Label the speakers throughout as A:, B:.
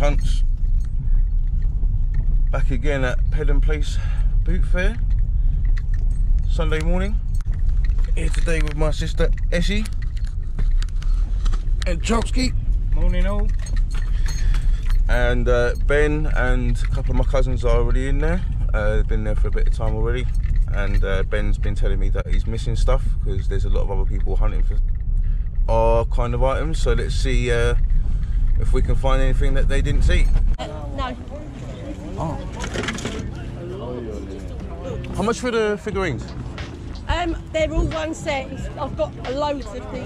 A: cunts. Back again at Pedham Place Boot Fair. Sunday morning. Here today with my sister Essy and Charltski.
B: Morning all.
A: And uh, Ben and a couple of my cousins are already in there. Uh, they've been there for a bit of time already. And uh, Ben's been telling me that he's missing stuff because there's a lot of other people hunting for our kind of items. So let's see uh, if we can find anything that they didn't see.
C: No.
A: How much for the figurines?
C: Um, they're all one set. I've got loads of these,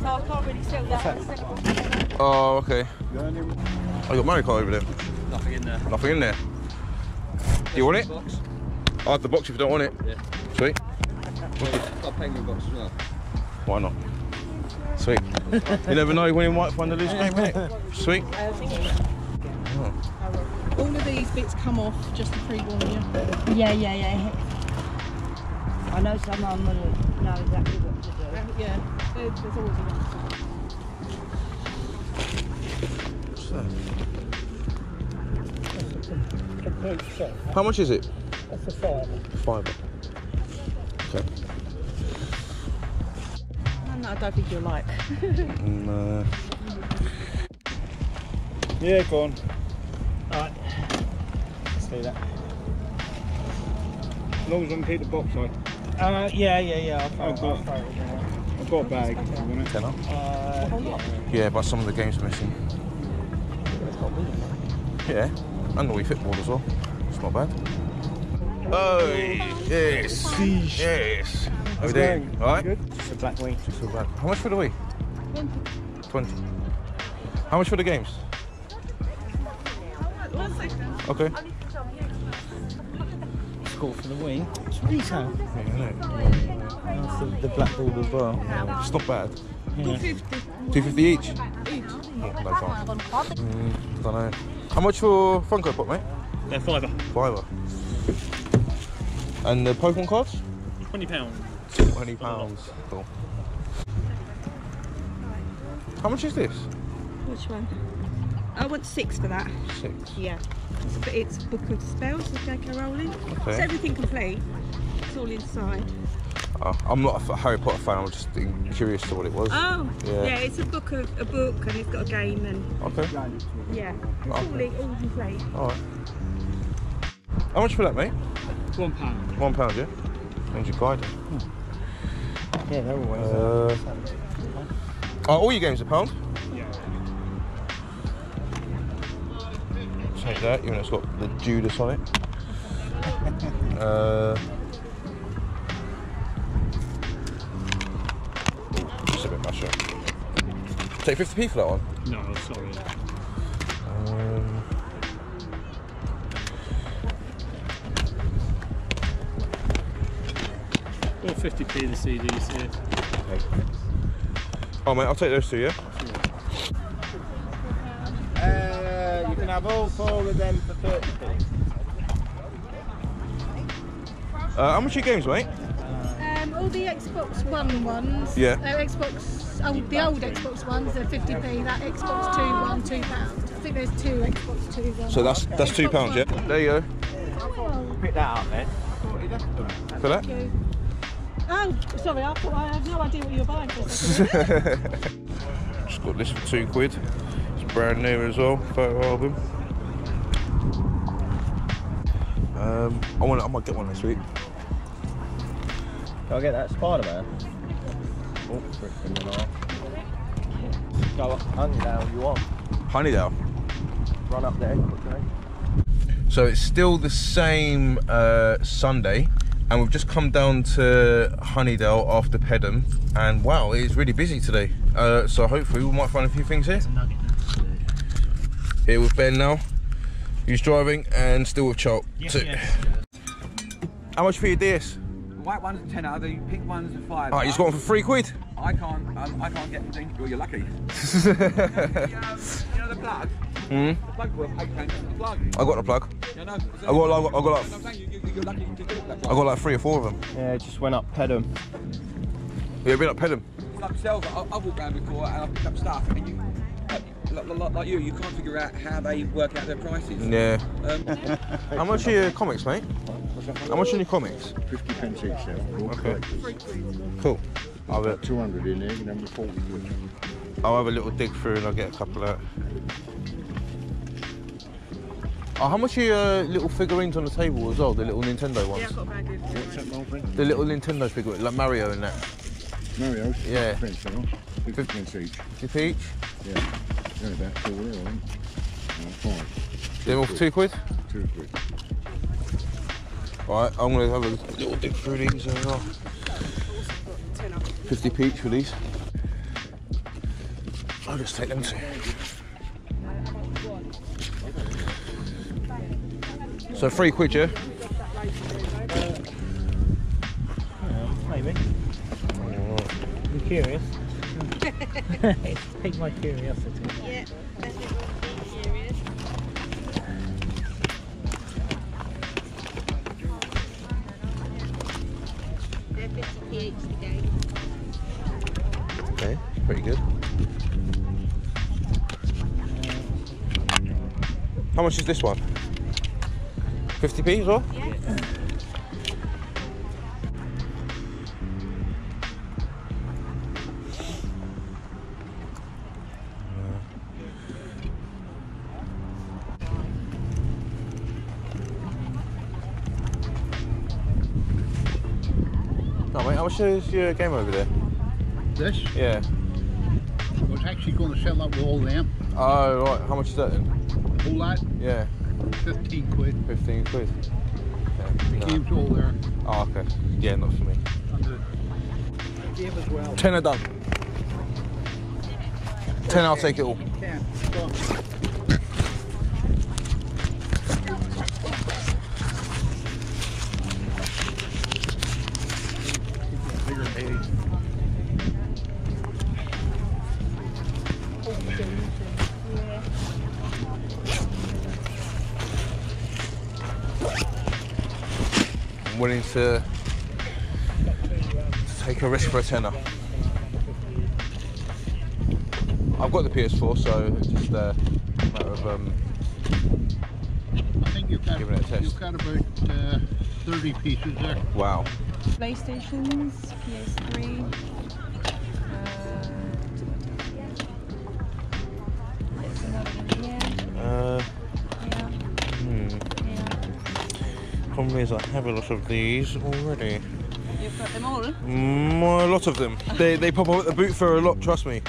C: so I can't really sell that.
A: Oh, okay. I got Mario Kart over there.
B: Nothing in there.
A: Nothing in there. Do you want it?
B: Box.
A: I'll have the box if you don't want it.
B: Yeah.
A: Sweet.
B: Got a penguin box as well.
A: Why not? Sweet. you never know when you might find a loose game, innit? Sweet. Oh.
D: All of these bits come off just to pre-warn you.
C: Yeah, yeah, yeah.
E: I know someone will know exactly what to do.
D: Yeah, there, there's always a way.
A: How much is it?
D: That's a five.
A: Five.
D: I don't think you'll like.
A: Uh,
B: Yeah, go on. Alright. Let's do that. As long as I can keep the box on. Uh, yeah, yeah, yeah. I'll throw, I've, got, I've got a bag. if you
A: tenner.
B: Uh,
A: Yeah, but some of the games are missing. Yeah, and the Wii Fit board as well. It's not bad. Oh, yes. Yes. How we doing?
B: going.
A: All right?
B: Good. Just a black wing.
A: Just so bad. How much for the Wii? 20. How much for the games? Okay.
B: Score for the wing. It's retail.
A: Yeah, I know.
B: That's the, the black board as well.
A: It's not bad.
B: Yeah.
A: 250 each? Each. Oh, no chance. Mm, don't know. How much for Funko Pop, mate?
B: They're fiver.
A: Fiver. And the Pokemon cards?
B: Twenty pounds.
A: Twenty pounds. Cool. How much is this?
D: Which one? I want six for that.
A: Six.
D: Yeah. It's, it's Book of Spells with J.K. Rowling. It's
A: Okay.
D: everything complete. It's all inside.
A: Oh, I'm not a Harry Potter fan. I was just curious to what it was.
D: Oh,
A: Yeah.
D: yeah. It's a book of a book, and it's got a game, and
A: Okay.
D: yeah, it's all, all complete.
A: All right. How much for that, mate?
B: One pound.
A: One pound, yeah. Means you guide. Hmm.
B: Yeah, they're always.
A: Uh, oh, all your games are pound.
B: yeah.
A: Take that, even though it's got the Judas on it. uh, just a bit much. Take 50p for that one.
B: No, sorry.
A: Um,
B: Or 50p the CDs here.
A: oh, mate, I'll take those two, yeah?
B: Uh, you can have all four of them for 30p.
A: Uh, how much are your games, mate?
D: Um, all the Xbox One ones.
A: Yeah.
D: Uh, Xbox, oh, the old Xbox ones are 50p. That Xbox Two one, two pounds. I think there's two Xbox Two ones.
A: So that's that's two
D: Xbox
A: pounds, yeah? There you go.
B: Pick that up then.
A: For that?
D: Thank you. Oh, sorry, I thought I had no idea what you're buying for.
A: Just got this for two quid. It's brand new as well, photo album. Um, I want. I might get one this week.
B: Can I get that Spider-Man? Oh, freaking Go up Honeydale, you want?
A: Honeydale.
B: Run up there quickly.
A: So it's still the same uh, Sunday, and we've just come down to Honeydale after Pedham, and wow, it is really busy today. Uh, so hopefully we might find a few things here. Here with Ben now, he's driving, and still with Chop. too. How much for your DS?
F: White one's a tenner, the pink one's a five.
A: Alright, you just got one for three quid.
F: I can't, um, I can't get the thing. Well, you're lucky. you, know, you know the plug?
A: Hmm.
F: The plug worth eight pence the plug.
A: I got the plug.
F: You know,
A: I got, like, I got like, I
F: plug.
A: got like three or four of them.
B: Yeah, just went up Pedham.
A: Yeah, been up Pedham.
F: Like myself, I, I've walked around before and I've picked up stuff and you, like, like, like you, you can't figure out how they work out their prices.
A: Yeah.
F: Um,
A: How much are your comics, mate? How much are your comics?
G: 50 pence each now. All
A: Okay. Cool. I'll have, a,
G: 200 in there, you can have 40.
A: I'll have a little dig through and I'll get a couple out. Oh, how much are your uh, little figurines on the table as well? The little Nintendo ones?
C: Yeah, I've got a bag of
G: What's that, my friend?
A: The little Nintendo figurines, like Mario and that.
G: Mario's?
A: Yeah.
G: 50 pence, now. 50 pence each.
A: Fifty each?
G: Yeah. Yeah, about four there, I think. No, five.
A: Them all for two quid?
G: Two quid.
A: Alright, I'm gonna have a little dig through these as well. 50 p each for these. I'll just take them two. So three quid, yeah?
B: Maybe. I'm curious. it's piqued my curiosity.
C: Yeah, definitely serious. They're 50p each today.
A: Okay, pretty good. How much is this one? 50p as well?
C: Yeah.
A: No, mate, how much is your game over there?
H: This
A: Yeah.
H: was actually going to sell that with all them.
A: Oh, right, how much is that then?
H: All that,
A: Yeah,
H: 15 quid.
A: 15 quid.
H: The
A: Yeah, no.
H: game's all there.
A: Oh, okay. Yeah, not for me.
H: And the game as well.
A: Ten are done. Ten, I'll take it all.
H: Ten. Go.
A: I'm willing to, to take a risk for a tenner. I've got the PS4, so it's just uh, a matter of um,
H: I think you've got,
A: Give it a test.
H: you've got about uh, 30 pieces there.
A: wow.
I: PlayStations, PS3. Uh, there's another one here.
A: Uh, Problem is, I have a lot of these already.
I: You've got them all.
A: Mm, a lot of them. They they pop up at the boot for a lot. Trust me.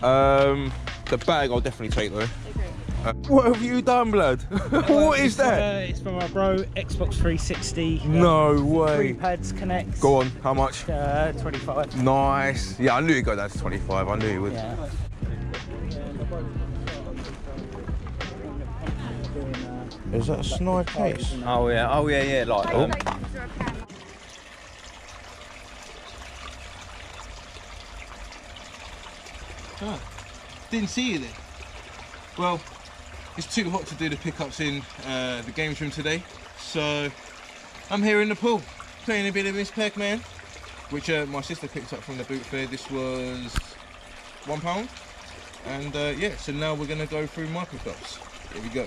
A: Um, the bag I'll definitely take though. Uh, what have you done, blood? what is that?
B: Uh, it's from our bro, Xbox 360. uh,
A: No
B: Three
A: way.
B: pads connects.
A: Go on. How much?
B: Uh, 25.
A: Nice. Yeah, I knew you'd go down to 25. I knew you would.
B: Yeah.
A: Is that a snide case?
F: oh yeah, oh yeah, yeah. Like
A: Oh.
F: um,
A: Didn't see you there. Well, it's too hot to do the pickups in uh, the games room today, so I'm here in the pool playing a bit of Miss Pac-Man, which uh, my sister picked up from the boot fair. This was one pound, and uh, yeah, so now we're gonna go through my pickups. Here we go.